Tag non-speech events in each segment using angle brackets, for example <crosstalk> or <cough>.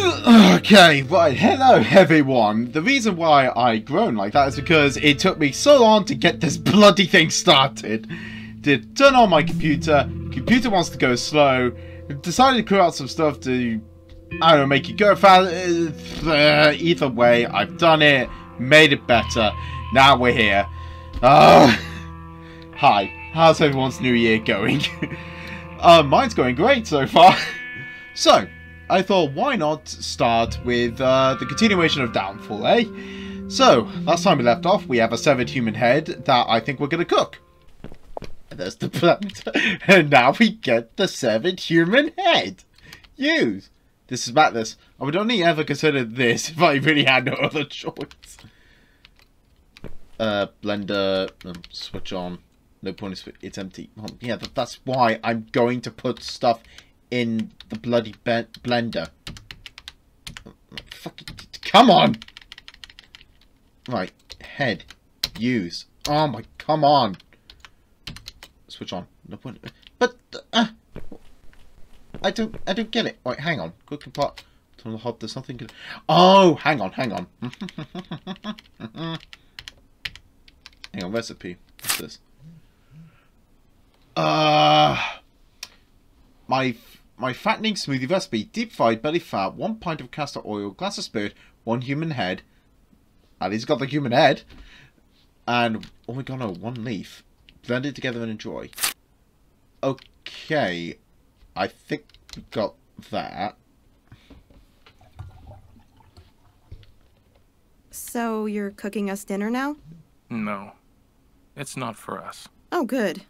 Okay, right, hello everyone. The reason why I groan like that is because it took me so long to get this <laughs> bloody thing started. Did turn on my computer, computer wants to go slow, decided to clear out some stuff to, I don't know, make it go fast. Uh, either way, I've done it, made it better, now we're here. Uh, <laughs> hi, how's everyone's new year going? <laughs> uh, mine's going great so far. so, I thought why not start with uh, the continuation of Downfall, eh? So, last time we left off, we have a severed human head that I think we're going to cook. There's the plant. <laughs> and now we get the severed human head. Use. This is madness. I would only ever consider this <laughs> if I really had no other choice. Uh, blender, um, switch on. No point in it's empty. Well, yeah, that's why I'm going to put stuff in the bloody blender. Fucking, come on! Right, head, use. Oh my, come on! Switch on. No point. But uh, I don't, I don't get it. Wait, hang on. Cooking pot. Turn the hob. There's something. Good. Oh, hang on, hang on. <laughs> hang on. Recipe. What's this? Uh, my my fattening smoothie recipe: deep fried belly fat, one pint of castor oil, glass of spirit, one human head. And he's got the human head. And oh my god, no, one leaf. Blend it together and enjoy. Okay, I think we got that. So you're cooking us dinner now? No, it's not for us. Oh, good.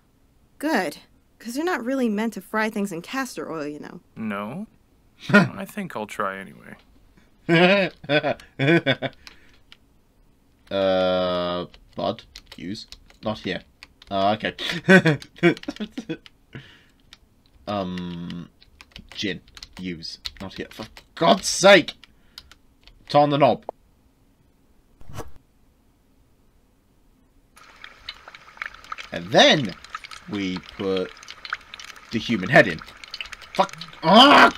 Good. Because you're not really meant to fry things in castor oil, you know. No? <laughs> I think I'll try anyway. <laughs> uh, Bud? Use? Not here. Oh, okay. <laughs> um, gin. Use. Not here. For God's sake! Turn the knob. And then we put the human head in. Fuck. Ah!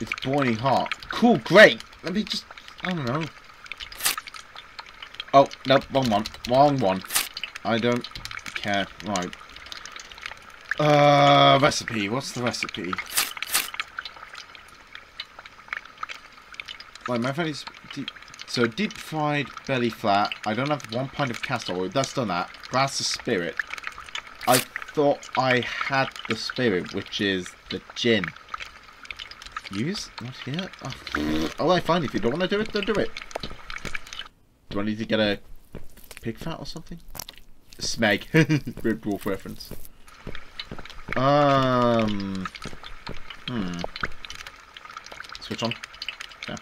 It's boiling hot. Cool, great. Let me just... I don't know. Oh, no, wrong one. Wrong one. I don't care. Right. Uh, recipe. What's the recipe? Right, my friend deep, so deep fried belly flat. I don't have one pint of castor oil. That's done that. Glass of spirit. I thought I had the spirit, which is the gin. Use? Not here? Oh, oh I fine. If you don't want to do it, don't do it. Do I need to get a pig fat or something? Smeg. <laughs> Red Dwarf reference. Um. Hmm. Switch on. Yeah.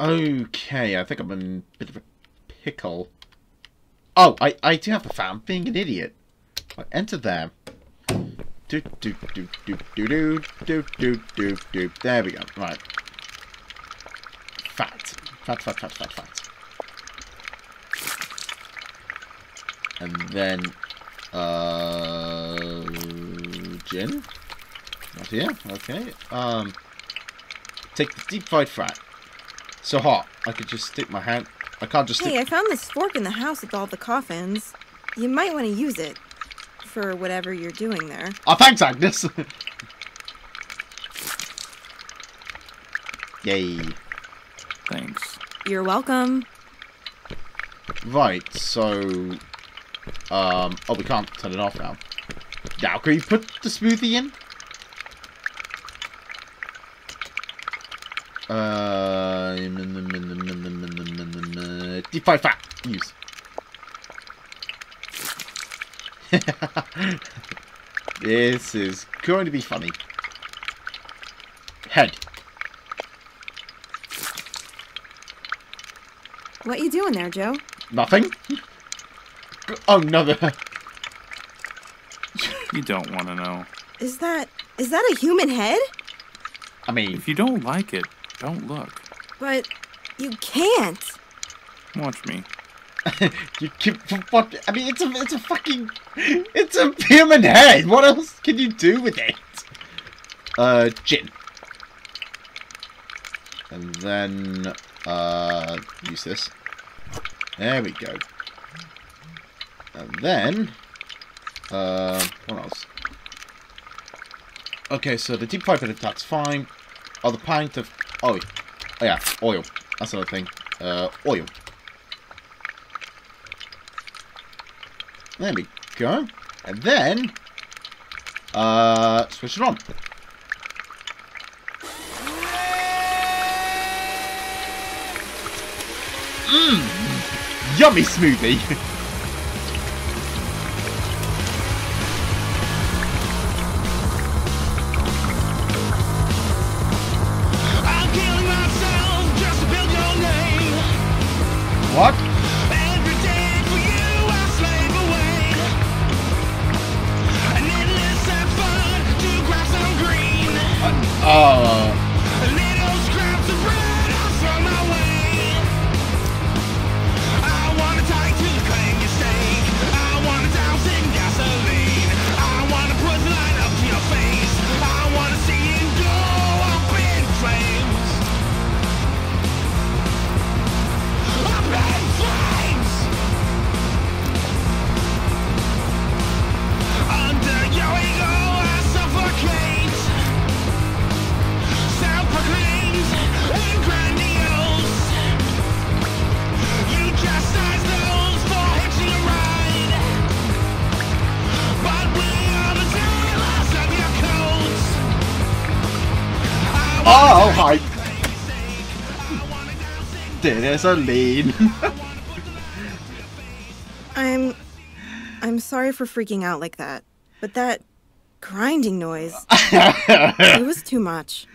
Okay, I think I'm in a bit of a pickle. Oh, I, I do have a fan. Being an idiot. I enter there. Do do do do do do do do do do. There we go. Right. Fat. Fat, fat, fat, fat, fat. And then, uh, gin. Not here. Okay. Um, take the deep fried fat. So hot. I could just stick my hand I can't just. Hey, I found this fork in the house with all the coffins. You might want to use it for whatever you're doing there. Oh, thanks, Agnes. <laughs> Yay. Thanks. You're welcome. Right, so... Um, oh, we can't turn it off now. Now, can you put the smoothie in? Uh, deep fried fat. Use. <laughs> this is going to be funny. Head. What you doing there, Joe? Nothing. Oh, no. you don't want to know. Is that... is that a human head? I mean... If you don't like it, don't look. But you can't. Watch me. <laughs> you keep fuck. I mean, it's a it's a fucking it's a human head. What else can you do with it? Uh, gin. And then uh, use this. There we go. And then uh, what else? Okay, so the deep fried bit of that's fine. Oh, the pint of oh, oh yeah, oil. That's another thing. Uh, oil. There we go. And then, uh, switch it on. Mmm, yummy smoothie. <laughs> There's a lean. <laughs> I'm. I'm sorry for freaking out like that, but that grinding noise. <laughs> it was too much.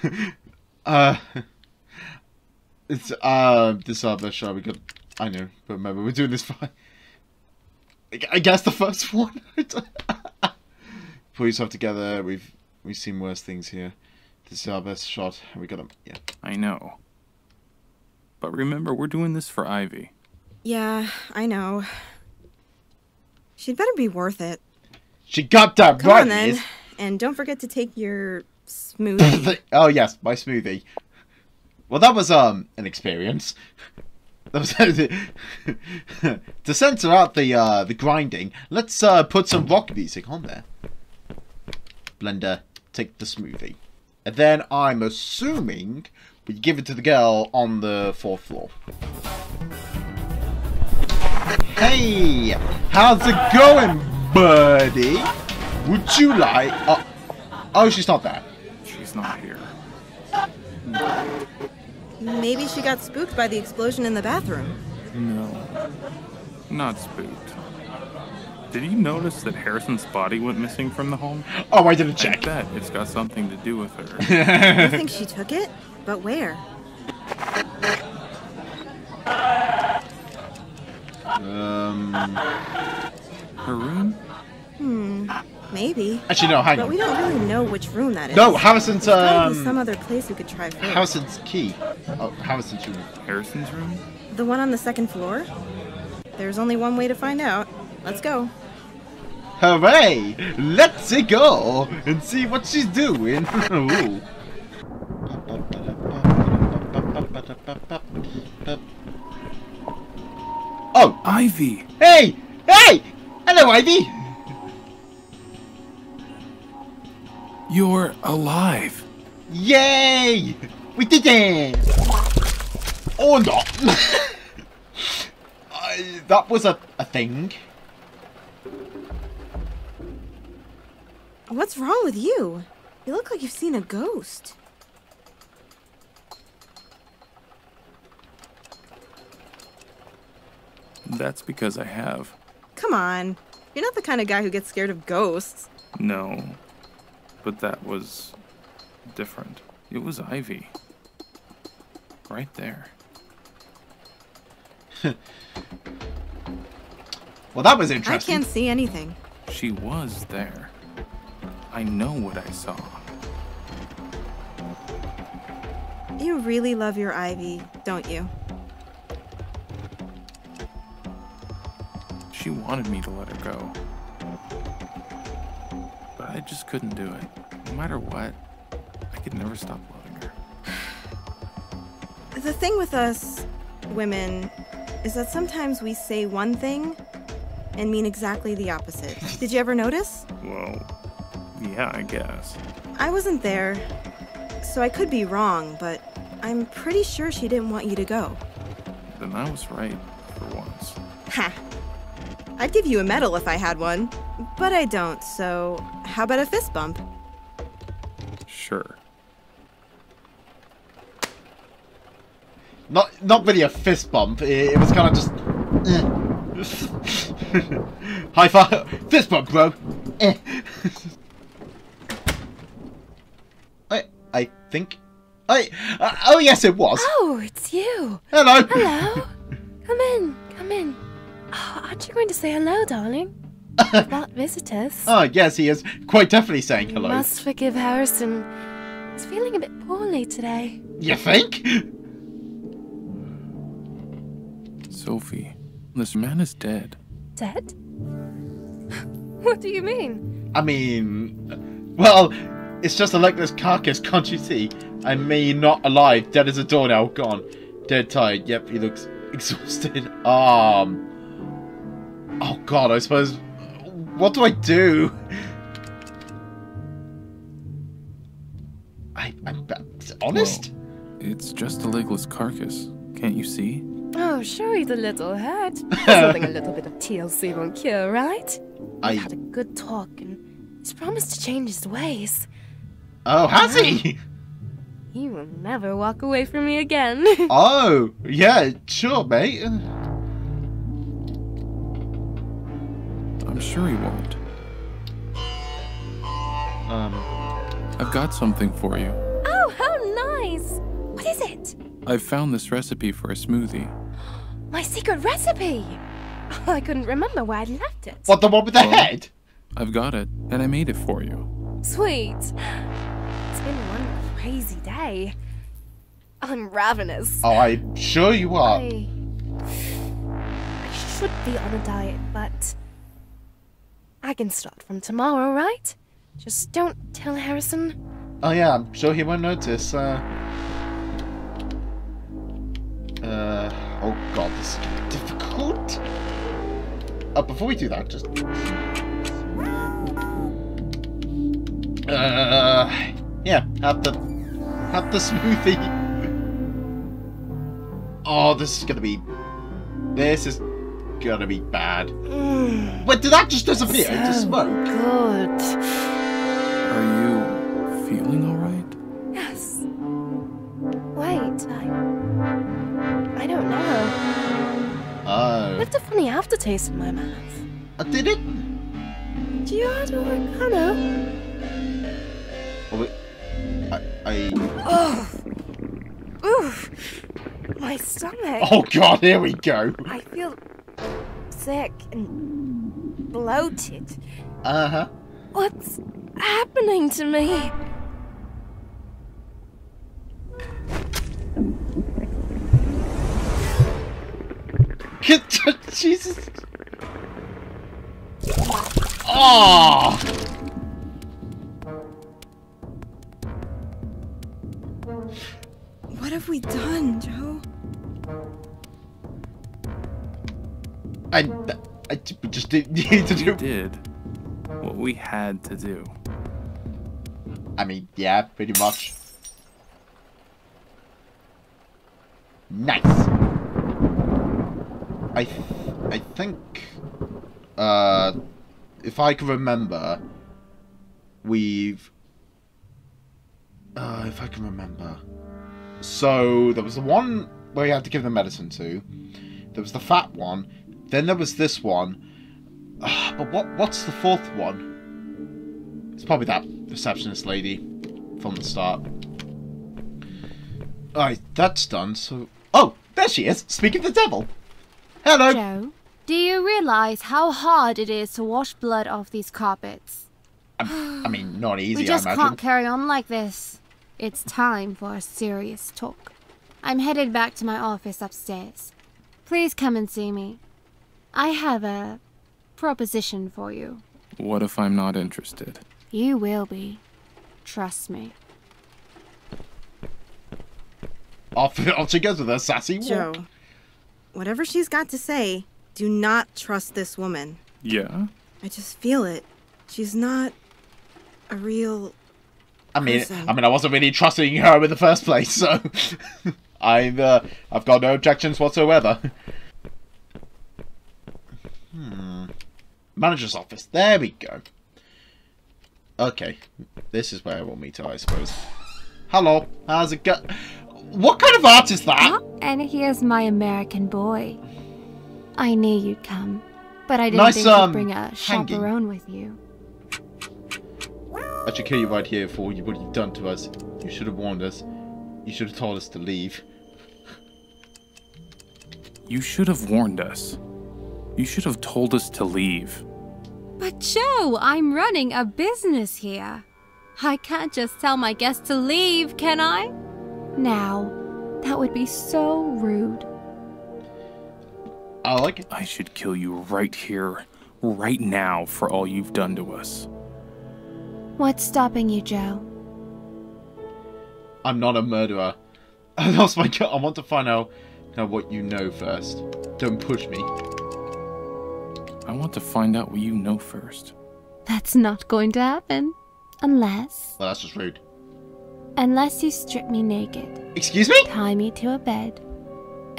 <laughs> uh, it's uh, this other show we got. I know, but remember we're doing this fine. I guess the first one. Put yourself together. We've we've seen worse things here. This is our best shot. and We got him. Yeah. I know. But remember, we're doing this for Ivy. Yeah, I know. She'd better be worth it. She got that Come right. on then, Liz. and don't forget to take your <laughs> smoothie. oh yes, my smoothie. Well, that was um an experience. <laughs> That was <laughs> to censor out the uh the grinding. Let's uh put some rock music on there. Blender, take the smoothie, and then I'm assuming we give it to the girl on the fourth floor. Hey, how's it going, buddy? Would you like? Oh, oh, she's not there. She's not here. Maybe she got spooked by the explosion in the bathroom. No. Not spooked. Did you notice that Harrison's body went missing from the home? Oh, I didn't I check. bet it's got something to do with her. <laughs> I think she took it, but where? Um, Her room? Hmm, maybe. actually, no. Hang But we don't really know which room that is. No, Harrison's There's be some um, other place we could try first. Harrison's key. Oh, Harrison's room. Harrison's room? The one on the second floor? There's only one way to find out. Let's go. Hooray! Let's go and see what she's doing. <laughs> Oh, Ivy! hey, hey! Hello, Ivy. You're alive. Yay! We did it! Oh no! <laughs> I, that was a, a thing. What's wrong with you? You look like you've seen a ghost. That's because I have. Come on. You're not the kind of guy who gets scared of ghosts. No. But that was different. It was Ivy. Right there. <laughs> Well, that was interesting. I can't see anything. She was there. I know what I saw. You really love your Ivy, don't you? She wanted me to let her go. But I just couldn't do it. No matter what, I could never stop loving her. The thing with us women is that sometimes we say one thing and mean exactly the opposite. <laughs> Did you ever notice? Well, yeah, I guess. I wasn't there, so I could be wrong, but I'm pretty sure she didn't want you to go. Then I was right for once. Ha! I'd give you a medal if I had one, but I don't, so how about a fist bump? Sure. Not not really a fist bump. It, it was kind of just. eh. <laughs> High five, fist bump, bro. Eh. <laughs> I I think. I uh, oh yes, it was. Oh, it's you. Hello. Hello. <laughs> come in. Come in. Oh, aren't you going to say hello, darling? <laughs> We've visitors. Oh yes, he is quite definitely saying You hello. must forgive Harrison. He's feeling a bit poorly today. You think? Sophie, this man is dead. Dead? <laughs> what do you mean? I mean, well, it's just a legless carcass, can't you see? I mean, not alive, dead as a doornail, gone. Dead tired, yep, he looks <laughs> exhausted. Um. Oh god, I suppose. What do I do? I, I'm honest? It's just a legless carcass. Can't you see? Oh, sure, he's a little hurt. <laughs> Something a little bit of TLC won't cure, right? I. We had a good talk, and he's promised to change his ways. Oh, has he? He will never walk away from me again. <laughs> Oh, yeah, sure, mate. I'm sure he won't. Um. I've got something for you. oh, how nice! What is it? I've found this recipe for a smoothie. <gasps> My secret recipe! <laughs> I couldn't remember where I'd left it. What, the one with the Oh. head? I've got it, and I made it for you. Sweet. <gasps> It's been one crazy day. I'm ravenous. Oh, I'm sure you are. I... I should be on a diet, but I can start from tomorrow, right? Just don't tell Harrison. Oh yeah, I'm sure he won't notice. Uh, uh, oh god, this is difficult. Uh, before we do that, just. Uh, yeah, have the, have the smoothie. Oh, this is gonna be, this is gonna be bad. Mm, Wait, did that just disappear into so smoke? good. Are you feeling alright? Yes. Wait, I. I don't know. Oh, Left a funny aftertaste in my mouth. uh, did it? Do you add oregano? Oh, wait, I, I. Oh. Oof. My stomach. Oh god, here we go. I feel sick and bloated. Uh huh. What's happening to me? Get <laughs> Jesus. Oh. What have we done, Joe? I, I just didn't need to We do. did what we had to do. I mean, yeah, pretty much. Nice. I, th I think, uh, if I can remember, we've, uh, if I can remember. So there was the one where you had to give the medicine to. There was the fat one. Then there was this one. Ah, but what? What's the fourth one? It's probably that receptionist lady from the start. Alright, that's done, so... Oh, there she is, speaking of the devil. Hello. Joe, do you realize how hard it is to wash blood off these carpets? I mean, not <sighs> easy, we just I can't carry on like this. It's time for a serious talk. I'm headed back to my office upstairs. Please come and see me. I have a proposition for you. What if I'm not interested? You will be. Trust me. Off, off she goes with her sassy walk. Joe, whatever she's got to say, do not trust this woman. Yeah? I just feel it. She's not a real. I mean, person. I mean, I wasn't really trusting her in the first place, so <laughs> I've uh, I've got no objections whatsoever. <laughs> Hmm. Manager's office. There we go. Okay, this is where we'll meet her, I suppose. Hello, how's it go? What kind of art is that? Oh, and here's my American boy. I knew you'd come, but I didn't Nice, think um, you'd bring a hanging. chaperone with you. I should kill you right here for what you've done to us. You should have warned us. You should have told us to leave. You should have warned us. You should have told us to leave. But Joe, I'm running a business here. I can't just tell my guests to leave, can I? Now, that would be so rude. I like it. I should kill you right here, right now, for all you've done to us. What's stopping you, Joe? I'm not a murderer. <laughs> I lost my gun. I want to find out now what you know first. Don't push me. I want to find out what you know first. That's not going to happen. Unless. Well, that's just rude. Unless you strip me naked, Excuse me? tie me to a bed,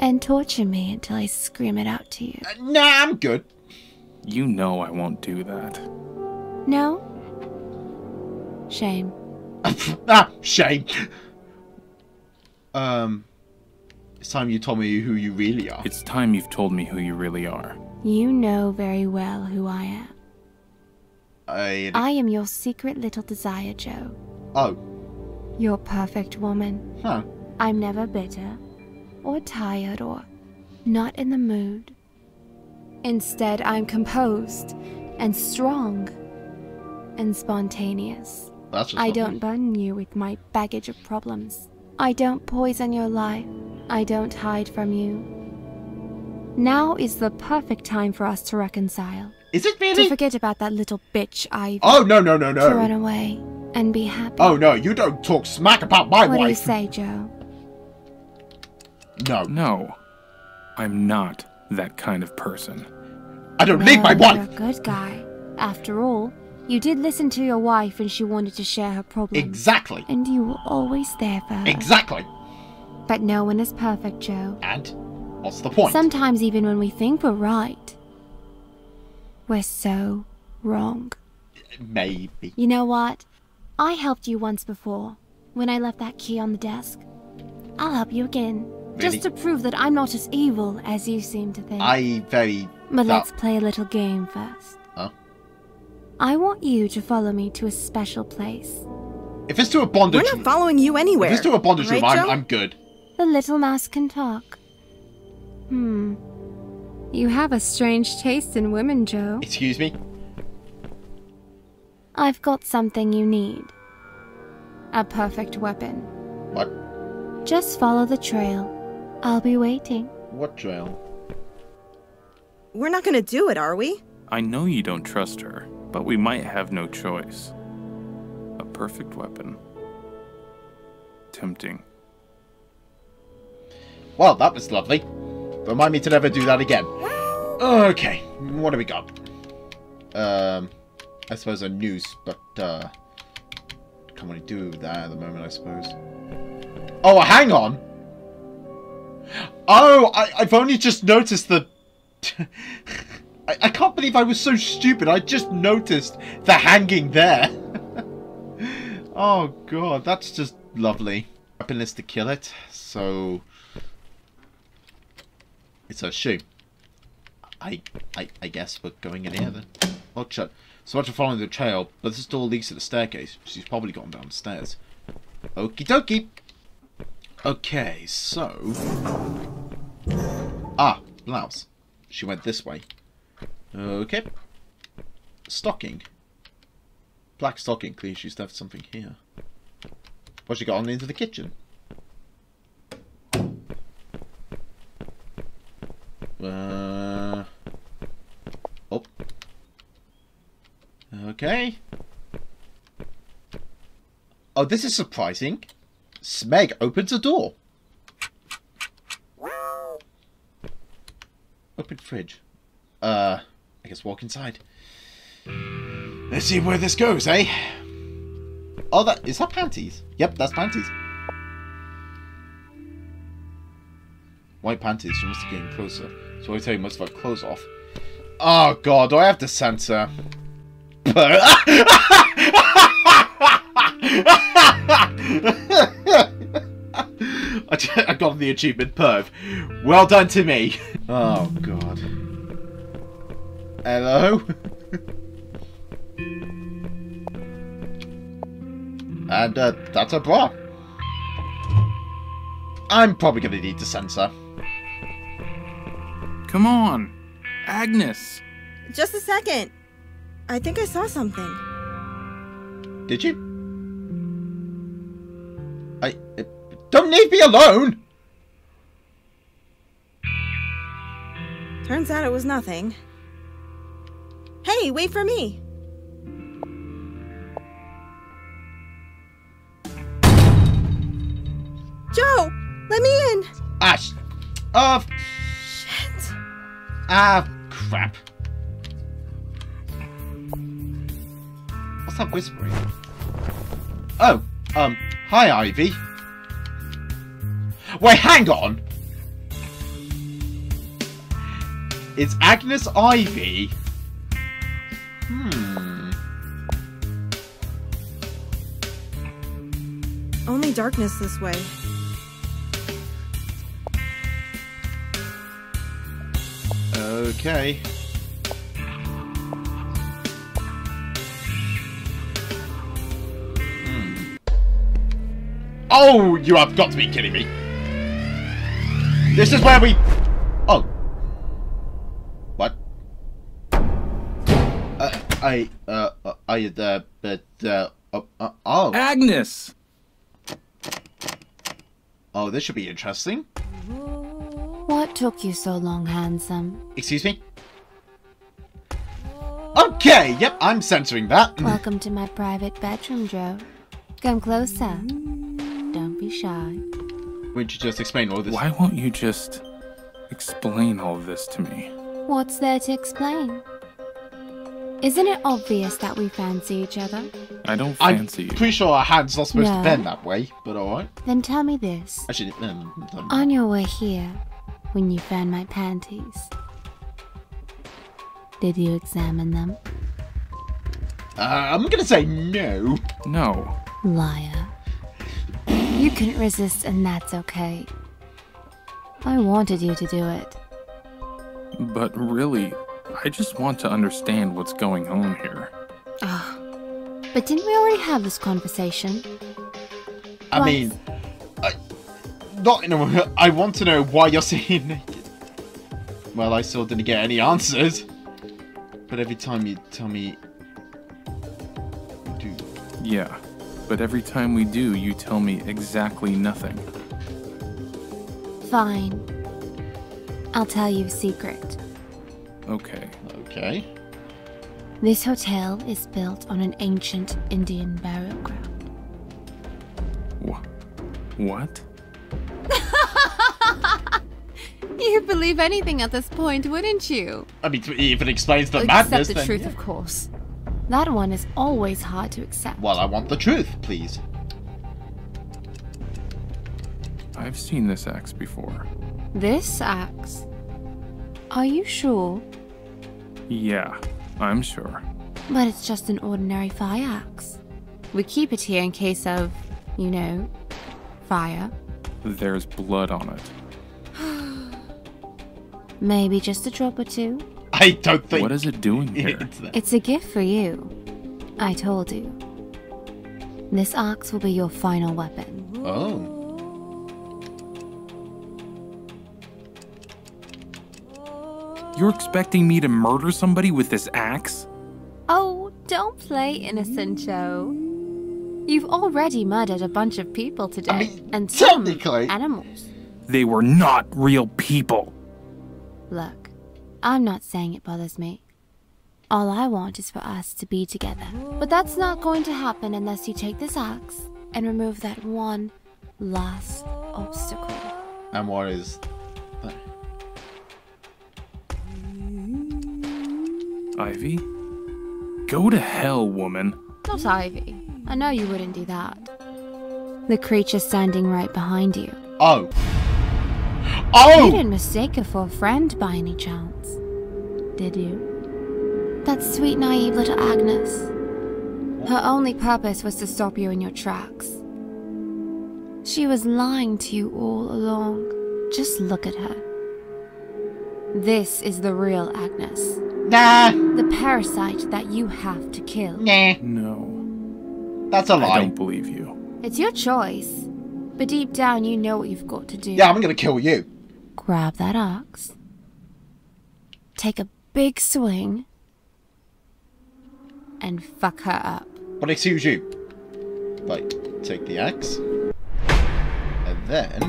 and torture me until I scream it out to you. Uh, nah, I'm good. You know I won't do that. No? Shame. <laughs> ah, shame. Um, it's time you told me who you really are. It's time you've told me who you really are. You know very well who I am. I. I am your secret little desire, Joe. Oh, Your perfect woman. huh. I'm never bitter, or tired, or not in the mood. Instead, I'm composed, and strong, and spontaneous. That's I don't burden you with my baggage of problems. I don't poison your life. I don't hide from you. Now is the perfect time for us to reconcile. Is it To forget about that little bitch I. Oh no no no no! To run away and be happy. Oh no, you don't talk smack about my wife. what do you say, Joe? No, No, I'm not that kind of person. I don't need my wife. You're a good guy. After all, you did listen to your wife when she wanted to share her problems. Exactly. And you were always there for her. Exactly. But no one is perfect, Joe. And what's the point? Sometimes, even when we think we're right, we're so wrong. Maybe. You know what? I helped you once before, when I left that key on the desk. I'll help you again. Really? Just to prove that I'm not as evil as you seem to think. I very. But that- let's play a little game first. Huh? I want you to follow me to a special place. If it's to a bondage, We're not following you anywhere. if it's to a bondage right, room, I'm, I'm good. The little mouse can talk. You have a strange taste in women, Joe. Excuse me. I've got something you need. A perfect weapon. What? Just follow the trail. I'll be waiting. What trail? We're not gonna do it, are we? I know you don't trust her, but we might have no choice. A perfect weapon. Tempting. Well, that was lovely. Remind me to never do that again. Okay, what do we got? Um, I suppose a noose, but uh, can't really do that at the moment, I suppose. Oh, hang on. Oh, I, I've only just noticed the. <laughs> I, I can't believe I was so stupid. I just noticed the hanging there. <laughs> oh god, that's just lovely. Weapon is to kill it, so it's a shoe. I, I, I guess we're going in here then. Oh, shut. So much for following the trail, but this door leads to the staircase. She's probably gone downstairs. Okie dokie. Okay, so. Ah, blouse. She went this way. Okay. Stocking. Black stocking. Clearly she used to have something here. What's she got on into the kitchen? Uh. Oh. Okay. Oh, this is surprising. Smeg opens a door. Open fridge. Uh, I guess walk inside. Let's see where this goes, eh? Oh, that is that panties? Yep, that's panties. White panties. She must be getting closer. So I you, must have had clothes off. Oh god, do I have to censor? <laughs> I I got the achievement perv. Well done to me. Oh god. Hello. and uh, that's a bra. I'm probably gonna need to censor. Come on, Agnes. Just a second. I think I saw something. Did you? I uh, don't leave me alone. Turns out it was nothing. Hey, wait for me. Joe, let me in. Ash! sh- Shit. Ah, crap. What's that whispering? Oh, um, hi, Ivy. Wait, hang on. It's Agnes Ivy. Hmm. Only darkness this way. Okay. Hmm. Oh, you have got to be kidding me. This is where we... Oh. What? Uh, I, uh, I, uh, but, uh, uh, uh, oh. Agnes! Oh, this should be interesting. What took you so long, handsome? Excuse me? Okay, yep, I'm censoring that. Welcome to my private bedroom, Joe. Come closer. Don't be shy. Would you just explain all this? Why won't you just explain all this to me? What's there to explain? Isn't it obvious that we fancy each other? I don't I'm fancy you. pretty sure our hand's not supposed No. to bend that way, but alright. Then tell me this. Actually, um, um, On your way here, when you found my panties, did you examine them? uh, I'm gonna say no. No. Liar. You couldn't resist, and that's okay. I wanted you to do it. But really, I just want to understand what's going on here. Ugh. But didn't we already have this conversation? I What? mean, I, not in a. <laughs> I want to know why you're saying <laughs> naked. Well, I still didn't get any answers. But every time you tell me, you do. Yeah. But every time we do, you tell me exactly nothing. Fine. I'll tell you a secret. Okay. Okay. This hotel is built on an ancient Indian burial ground. Wh- what? <laughs> You'd believe anything at this point, wouldn't you? I mean, if it explains the Except madness, the then truth, yeah. of course. That one is always hard to accept. Well, I want the truth, please. I've seen this axe before. This axe. Are you sure? Yeah, I'm sure. But it's just an ordinary fire axe. We keep it here in case of, you know, fire. There's blood on it. Maybe just a drop or two. I don't think. What is it doing here? it's. It's a gift for you. I told you. This axe will be your final weapon. Oh. You're expecting me to murder somebody with this axe? Oh, don't play innocent, Joe. You've already murdered a bunch of people today, mean, and some technically- animals. They were not real people. Look, I'm not saying it bothers me. All I want is for us to be together. But that's not going to happen unless you take this axe and remove that one last obstacle. And what is... Ivy? Go to hell, woman. Not Ivy. I know you wouldn't do that. The creature standing right behind you. Oh. Oh! You Oh! didn't mistake her for a friend by any chance, did you? That sweet, naive little Agnes. Her only purpose was to stop you in your tracks. She was lying to you all along. Just look at her. This is the real Agnes. Nah. The parasite that you have to kill. Nah. No, That's a lie. I don't believe you. It's your choice. But deep down, you know what you've got to do. Yeah, I'm gonna kill you. Grab that axe, take a big swing, and fuck her up. But excuse you. Like, take the axe. And then...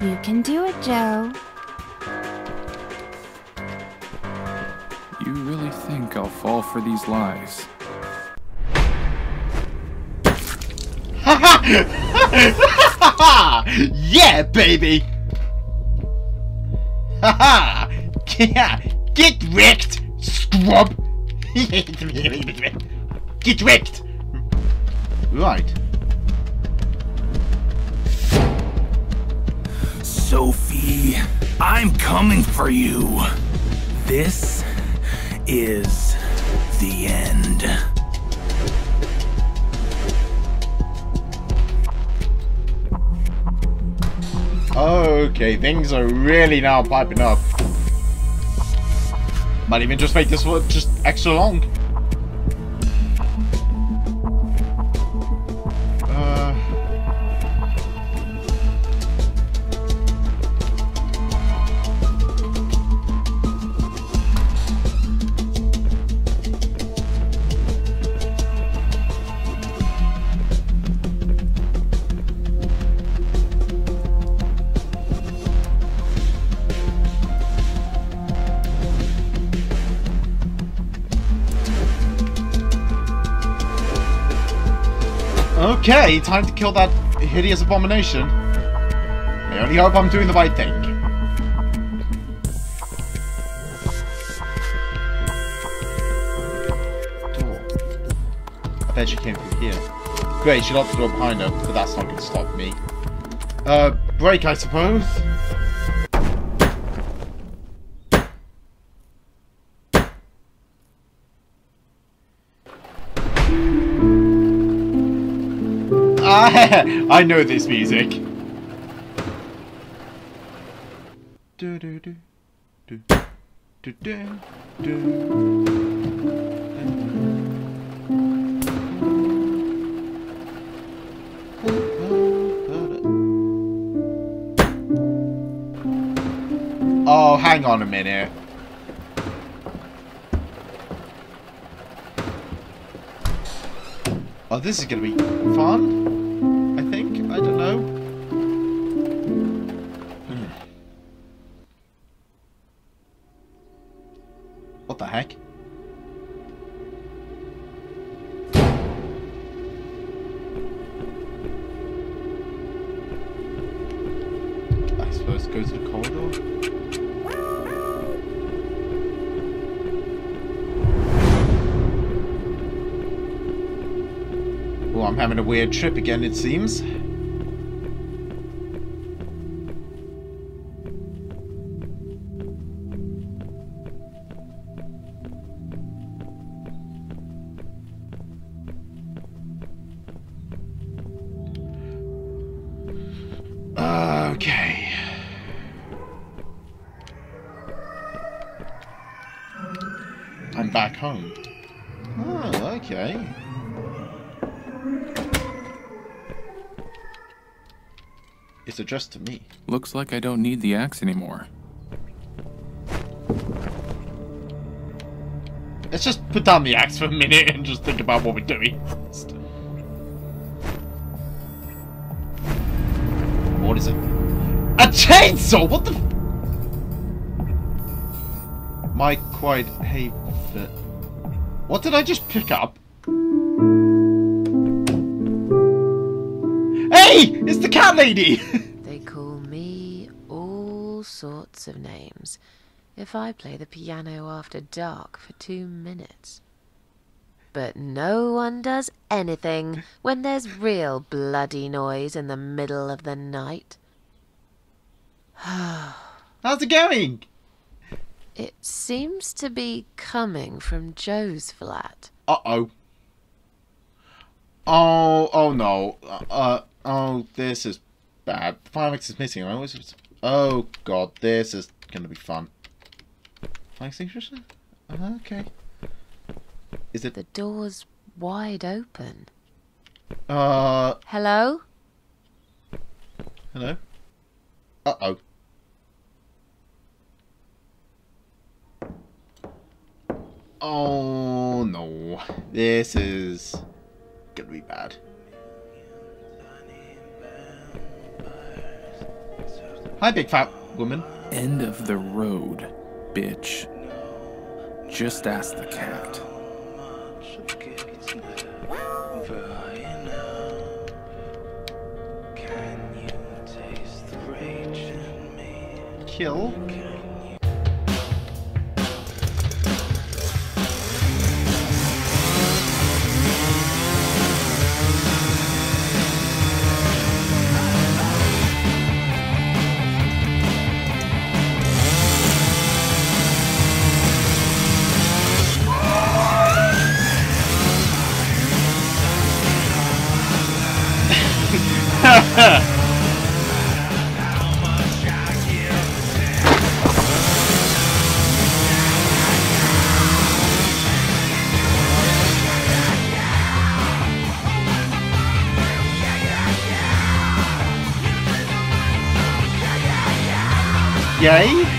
You can do it, Joe. You really think I'll fall for these lies? <laughs> yeah, baby! Haha! <laughs> Yeah, get wrecked, scrub! <laughs> get wrecked! Right. Sophie, I'm coming for you. This is the end. Okay, things are really now piping up. Might even just make this one just extra long. Okay, time to kill that hideous abomination. I only hope I'm doing the right thing. Door. I bet she came through here. Great, she locked the door behind her, but that's not going to stop me. Uh, break, I suppose. <laughs> I, know this music. Oh, hang on a minute. Oh, this is gonna be fun. I'm a weird trip again, it seems. Addressed to me. Looks like I don't need the axe anymore. Let's just put down the axe for a minute and just think about what we're doing. What is it? A chainsaw! What the? f- Might quite hey what did I just pick up? Hey! It's the cat lady! <laughs> sorts of names if I play the piano after dark for two minutes. But no one does anything when there's real bloody noise in the middle of the night. <sighs> How's it going? It seems to be coming from Joe's flat. Uh-oh. Oh, oh no. Uh, oh, this is bad. The fire extinguisher is missing. I always... Oh god, this is gonna be fun. Fire extinguisher? Uh, okay. Is it... The door's wide open. Uh, Hello? hello? Uh-oh. Oh no. This is gonna be bad. Hi, big fat woman. End of the road, bitch. Just ask the cat. Kill. Yay.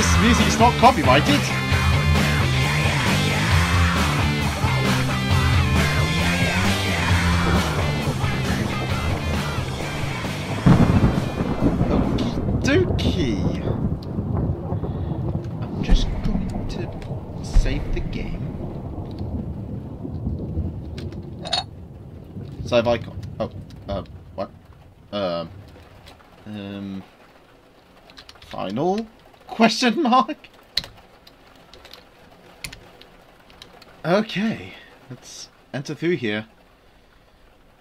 This music is not copyrighted. Okie dokie. I'm just going to save the game. Save icon. Oh, uh, what? Um, um, final question mark? Okay, let's enter through here.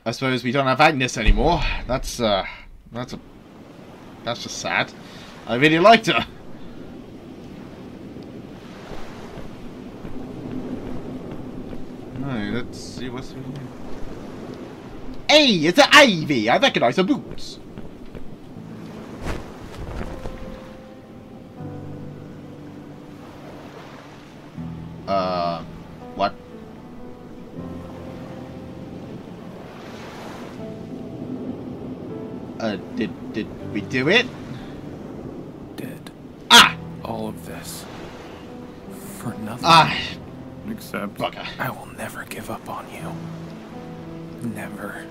I suppose we don't have Agnes anymore. That's, uh, that's a, that's just sad. I really liked her. No, let's see what's through here. Hey, it's an Ivy! I recognize her boots! Uh, what? Uh, did, did we do it? Dead. Ah! All of this. For nothing. Ah, Except bugger. I will never give up on you. Never.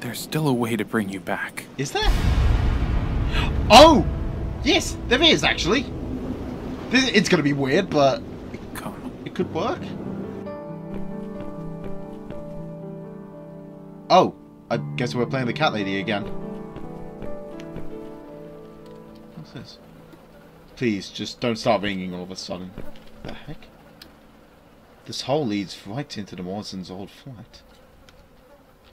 There's still a way to bring you back. Is there? Oh! Yes, there is, actually. This, it's gonna be weird, but Come. It could work. Oh, I guess we're playing the cat lady again. What's this? Please, just don't start ringing all of a sudden. The heck? This hole leads right into the Morrison's old flat.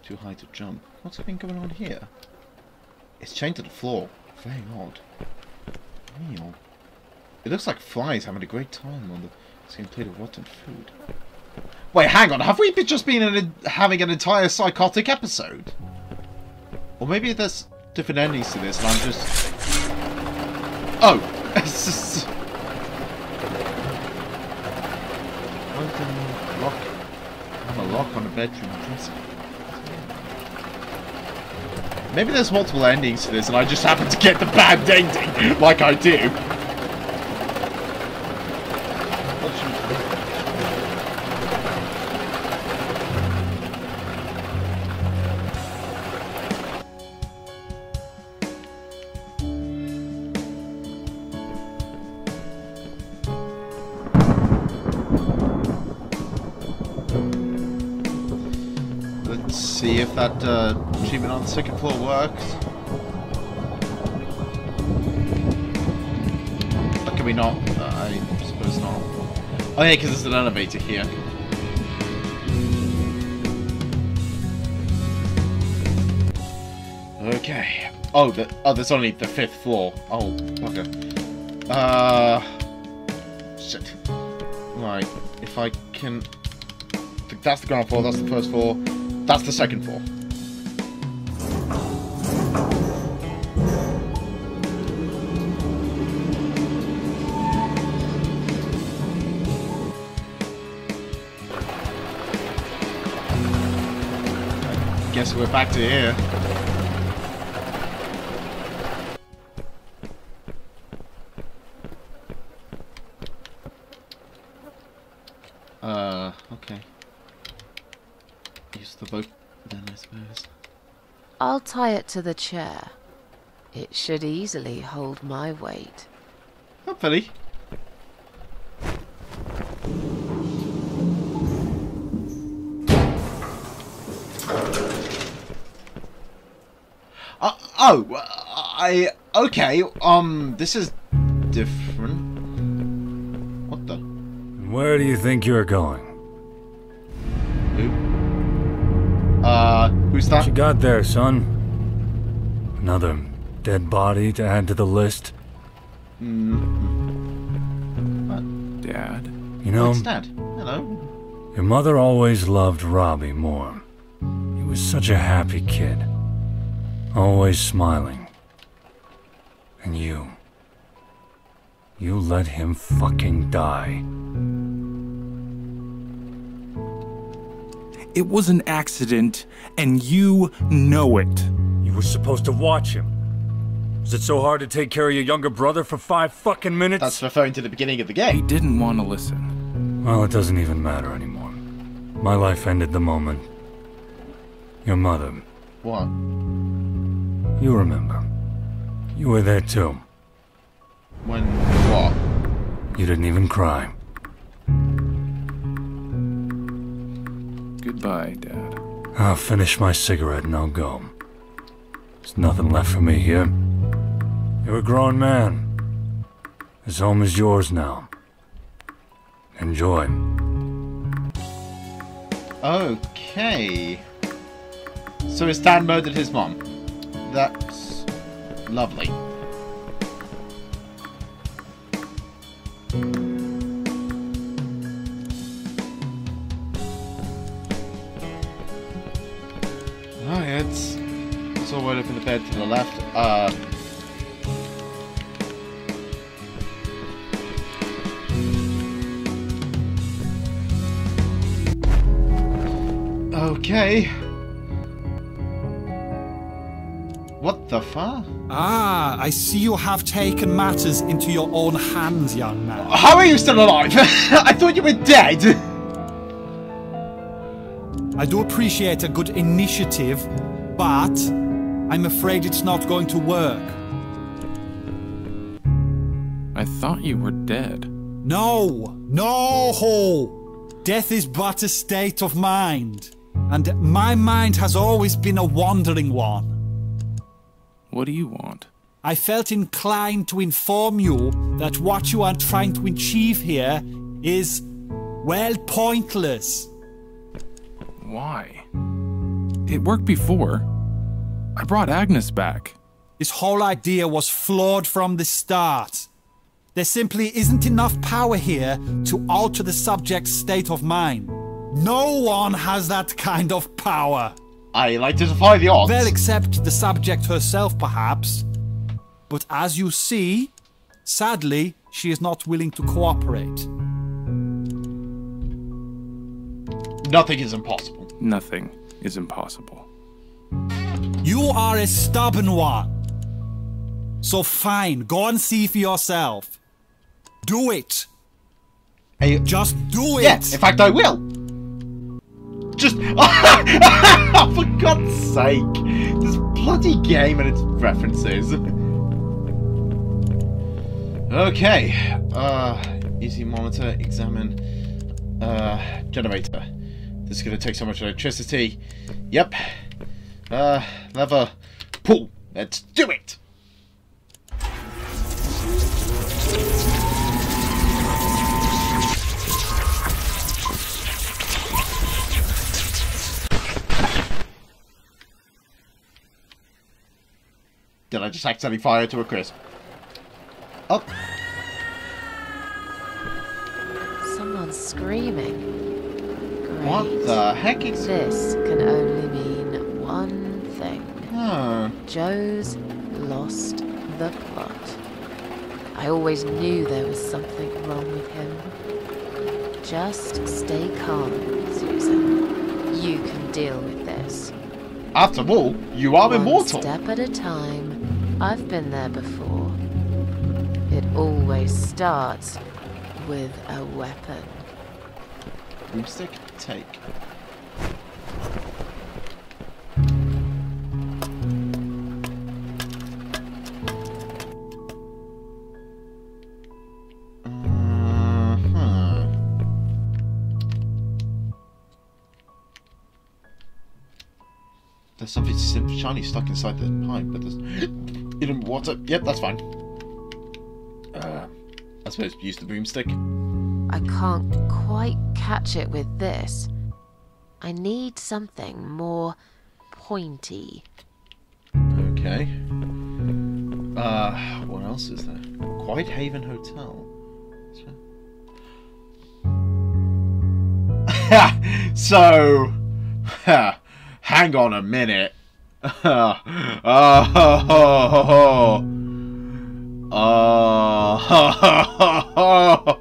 Too high to jump. What's been going on here? It's chained to the floor. Very odd. Odd. It looks like flies having a great time on the same plate of rotten food. Wait, hang on. Have we just been in a, having an entire psychotic episode? Or maybe there's different endings to this and I'm just... Oh! <laughs> It's. Open lock. I'm a lock on a bedroom dresser. Maybe there's multiple endings to this and I just happen to get the bad ending, <laughs> like I do. See if that uh, treatment on the second floor works. Or can we not? Uh, I suppose not. Oh yeah, because there's an elevator here. Okay. Oh, the, oh, there's only the fifth floor. Oh, okay. Uh, shit. Right. If I can, that's the ground floor. That's the first floor. That's the second floor. Guess we're back to here. I'll tie it to the chair. It should easily hold my weight. Hopefully. Uh, oh, I okay. Um, this is different. What the? Where do you think you're going? Who? Uh, who's What you got there, son? Another dead body to add to the list? Dad. You know, It's Dad. Hello. your mother always loved Robbie more. He was such a happy kid. Always smiling. And you. You let him fucking die. It was an accident, and you know it. You were supposed to watch him. Is it so hard to take care of your younger brother for five fucking minutes? That's referring to the beginning of the game. He didn't want to listen. Well, it doesn't even matter anymore. My life ended the moment. Your mother, What? you remember. You were there too. When? What? You didn't even cry. Goodbye, Dad. I'll finish my cigarette and I'll go. There's nothing left for me here. You're a grown man. This home is yours now. Enjoy. Okay. So his dad murdered his mom. That's lovely. It's all right up in the bed to the left. Uh. Okay. What the fuck? Ah, I see you have taken matters into your own hands, young man. How are you still alive? <laughs> I thought you were dead. I do appreciate a good initiative, but I'm afraid it's not going to work. I thought you were dead. No, no! Death is but a state of mind, and my mind has always been a wandering one. What do you want? I felt inclined to inform you that what you are trying to achieve here is, well, pointless. Why? It worked before. I brought Agnes back. This whole idea was flawed from the start. There simply isn't enough power here to alter the subject's state of mind. No one has that kind of power. I like to defy the odds. Well, except the subject herself, perhaps. But as you see, sadly, she is not willing to cooperate. nothing is impossible. Nothing is impossible. You are a stubborn one. So fine, go and see for yourself. Do it. Hey, Just do it. yeah, in fact, I will. Just <laughs> for God's sake, this bloody game and its references. okay, uh, easy monitor, examine, uh, generator. This is gonna take so much electricity. Yep. Uh, lever, pull. Let's do it. Did I just accidentally fire to a crisp? Oh, Someone's screaming. Great. what the heck is... This can only thing. Oh, Joe's lost the plot. I always knew there was something wrong with him. Just stay calm, Susan. You can deal with this. after all, you are One immortal. step at a time. I've been there before. It always starts with a weapon. Broomstick, take. Something stuck inside the pipe, but there's hidden water. Yep, that's fine. Uh, I suppose use the broomstick. I can't quite catch it with this. I need something more pointy. Okay. Uh, what else is there? Quiet Haven Hotel. <laughs> so, <laughs> hang on a minute. Oh,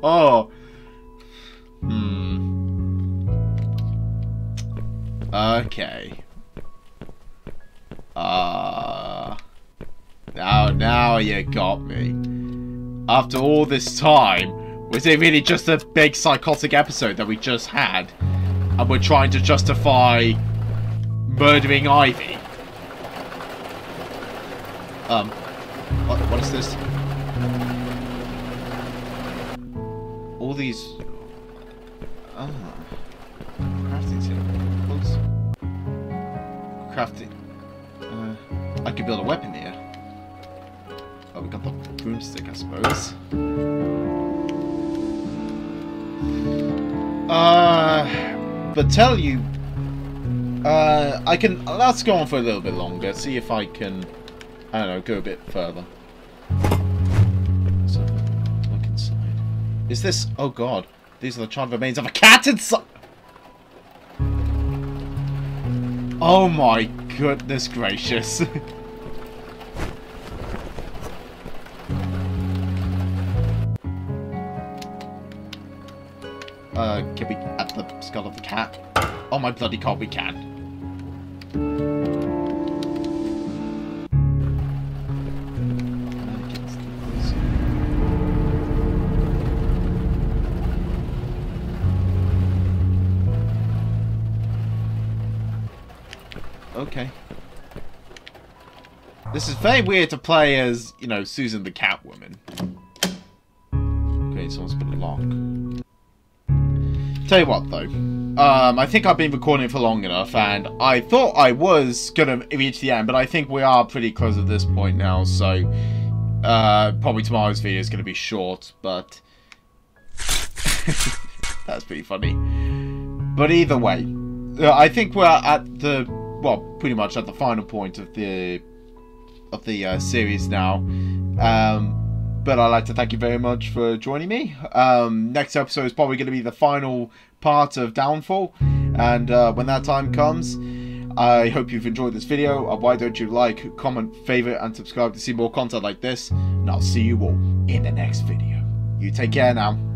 oh, hmm. Okay. Ah. now, now you got me. After all this time, was it really just a big psychotic episode that we just had? And we're trying to justify murdering Ivy? Um, what, what is this? All these... Ah. Crafting tables. Crafting... Uh, I could build a weapon here. Oh, we got the broomstick, I suppose. Uh, but tell you, uh, I can. Let's go on for a little bit longer. See if I can. I don't know. Go a bit further. So, look inside. Is this? Oh God! These are the charred remains of a cat inside. Oh my goodness gracious. <laughs> uh, can we at the skull of the cat? Oh my bloody god, we can. This is very weird to play as, you know, Susan the Catwoman. Okay, someone's a lock. Tell you what, though. Um, I think I've been recording for long enough, and I thought I was gonna reach the end, but I think we are pretty close at this point now, so... Uh, probably tomorrow's video is gonna be short, but... <laughs> That's pretty funny. But either way, uh, I think we're at the... Well, pretty much at the final point of the... Of the uh, series now. Um, but I'd like to thank you very much for joining me. Um, next episode is probably going to be the final part of Downfall, and uh, when that time comes, I hope you've enjoyed this video. Uh, why don't you like, comment, favorite, and subscribe to see more content like this? And I'll see you all in the next video. You take care now.